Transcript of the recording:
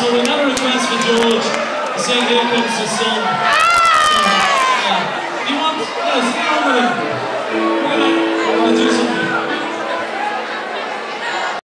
for another request for George. Send here comes the sun.